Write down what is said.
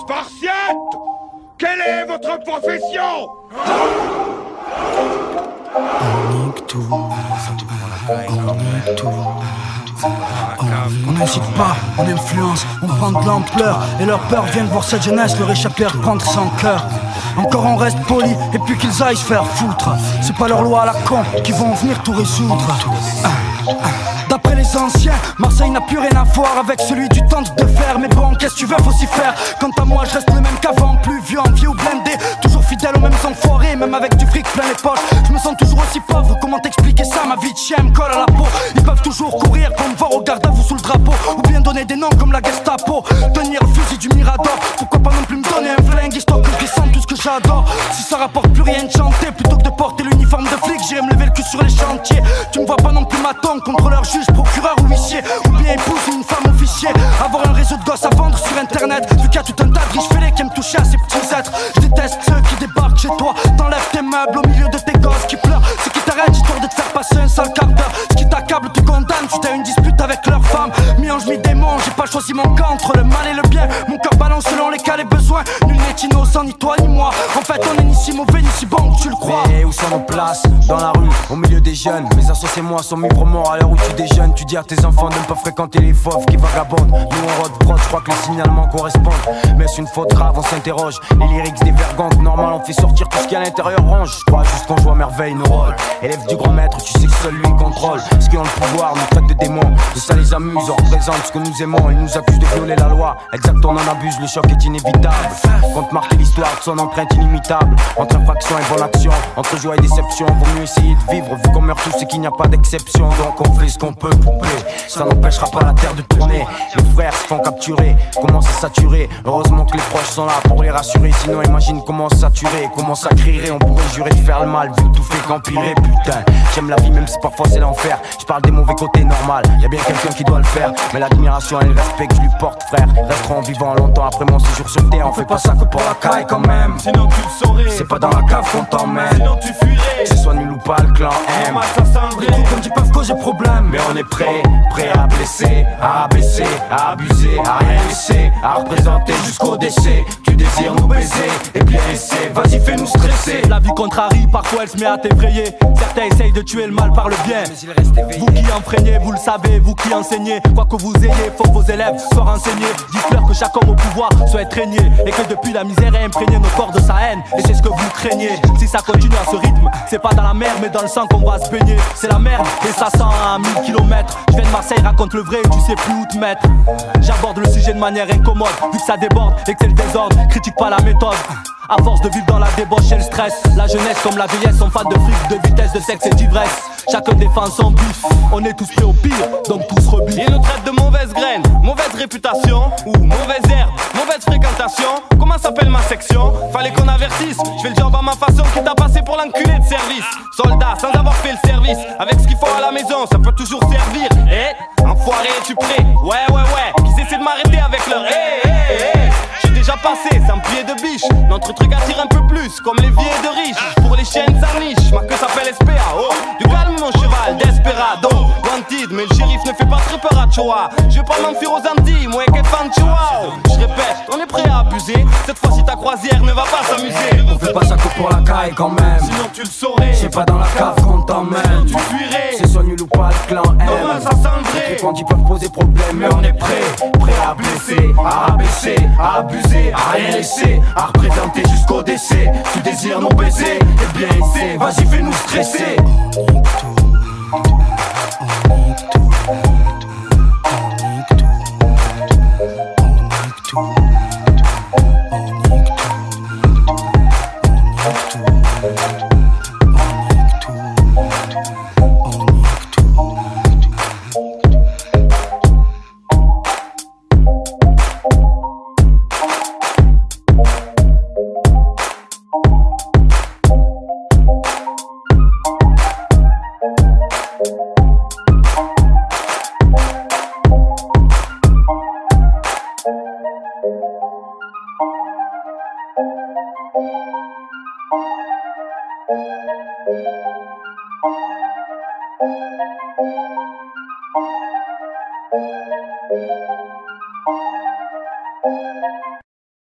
Spartiate Quelle est votre profession? On n'hésite pas, on influence, on prend de l'ampleur Et leur peur vient de voir cette jeunesse. Leur échapper à reprendre sans cœur. Encore on reste poli et puis qu'ils aillent se faire foutre. C'est pas leur loi à la con qui vont venir tout résoudre D'après les anciens, Marseille n'a plus rien à voir avec celui du temps de fer. Mais bon, qu'est-ce que tu veux, faut s'y faire. Quant à moi, je reste le même qu'avant, plus vieux, vieux ou blindé. Toujours fidèle aux mêmes enfoirés, même avec du fric plein les poches. Je me sens toujours aussi pauvre, comment t'expliquer ça? Ma vie de chien me colle à la peau. Ils peuvent toujours courir pour me voir au garde à vous sous le drapeau. Ou bien donner des noms comme la Gestapo j'adore. Si ça rapporte plus rien de chanter Plutôt que de porter l'uniforme de flic J'irai me lever le cul sur les chantiers. Tu me vois pas non plus maton Contrôleur, juge, procureur ou huissier. Ou bien épouse une femme officier. Avoir un réseau de gosses à vendre sur internet. Vu qu'il y a tout un tas de riches fêlés qui aiment toucher à ces petits êtres. Je déteste ceux qui débarquent chez toi T'enlèves tes meubles au milieu de tes gosses qui pleurent. Ceux qui t'arrêtent histoire de te faire passer un sale quart d'heure. Ce qui t'accable te condamne Tu t'as une dispute avec leur femme. Mi-ange, mi-démon J'ai pas choisi mon camp entre le mal et le bien. Mon cœur balance selon les cas les besoins N'est innocent, ni toi ni moi. En fait on est ni si mauvais ni si bon que tu le crois. Mais où sont nos places? Dans la rue, au milieu des jeunes. Mes associés moi sont mis morts à l'heure où tu déjeunes Tu dis à tes enfants de ne pas fréquenter les fauves qui vagabondent. Nous on rôde prod, je crois que les signalements correspondent Mais c'est une faute grave, on s'interroge. Les lyrics dévergantes, normal on fait sortir tout ce qui à l'intérieur ronge. Je crois juste qu'on joue à merveille nos rôles. Élève du grand maître, tu sais que seul lui contrôle. Ce qui ont le pouvoir nous traite de démons. Et ça les amuse, on représente ce que nous aimons. Ils nous accusent de violer la loi. Exact, on en abuse, le choc est inévitable. Compte marquer l'histoire de son empreinte inimitable. Entre infraction et bonne action, entre joie et déception Vaut mieux essayer de vivre. Vu qu'on meurt tous et qu'il n'y a pas d'exception. Donc on fait ce qu'on peut pour Ça n'empêchera pas la terre de tourner Les frères se font capturer, commencent à saturer? Heureusement que les proches sont là pour les rassurer. Sinon imagine comment saturer, comment ça crierait? On pourrait jurer de faire le mal vu que tout fait qu'empirer Putain, j'aime la vie même si parfois c'est l'enfer. Je parle des mauvais côtés normal, y a bien quelqu'un qui doit le faire. Mais l'admiration et le respect que je lui porte frère. Resteront vivants longtemps après mon séjour sur terre. On fait pas ça que pour la caille quand même. Sinon tu le saurais. C'est pas dans la cave qu'on t'emmène. Sinon tu fuirais. Que ce soit nul ou pas le clan M causer problème mais on est prêt, prêt à blesser, à abaisser, à abuser, à laisser, à représenter jusqu'au décès. Tu désires nous baiser, et bien essaie, vas-y fais-nous stresser. La vie contrarie, parfois elle se met à t'effrayer. Certains essayent de tuer le mal par le bien. Vous qui enfreignez, vous le savez, vous qui enseignez, quoi que vous ayez, faut que vos élèves soient renseignés. Dites-leur que chaque homme au pouvoir soit régné et que depuis la misère est imprégné nos corps de sa haine. Et c'est ce que vous craignez. Si ça continue à ce rythme, c'est pas dans la mer, mais dans le sang qu'on va se baigner. C'est la merde et ça sent à 1000 km. Je viens de Marseille, raconte le vrai, tu sais plus où te mettre. J'aborde le sujet de manière incommode, vu que ça déborde et que c'est le désordre. Critique pas la méthode. À force de vivre dans la débauche et le stress, la jeunesse comme la vieillesse sont fans de fric, de vitesse, de sexe et d'ivresse. Chacun défend son bif, on est tous prêts au pire, donc tous rebus. Ils nous traitent de mauvaise graine, mauvaise réputation ou mauvaise herbe, mauvaise fréquentation. Comment s'appelle ma section? Fallait qu'on avertisse. Je fais le job à ma façon, qui t'a passé pour l'enculé de service. Soldat, sans avoir fait le service, avec ce qu'il faut à la maison, ça peut toujours servir. Eh, enfoiré, tu prêt? Ouais, ouais, ouais. Ils essaient de m'arrêter avec leur eh, eh, déjà passé, ça me pliait de biche. Notre truc attire un peu plus, comme les vieilles de riches. Pour les chiennes, ça niche. Ma queue s'appelle SPA. Oh, du calme, mon cheval, desperado. Wanted, mais le shérif ne fait pas très peur à Choa. Je vais pas m'enfuir aux Antilles, moi, qu'est fan. Je répète, on est prêt à abuser. Cette fois-ci, ta croisière ne va pas s'amuser. On fait pas ça que pour la caille quand même. Sinon, tu le saurais. C'est pas dans la cave qu'on t'emmène. Tu fuirais. C'est soit nul ou pas le clan M. Ça cendrait Quand ils peuvent poser problème, mais on est prêt, prêt à blesser, à abaisser, à abuser, à rien laisser, à représenter jusqu'au décès. Tu désires nous baiser, eh bien essaie, vas-y fais-nous stresser. On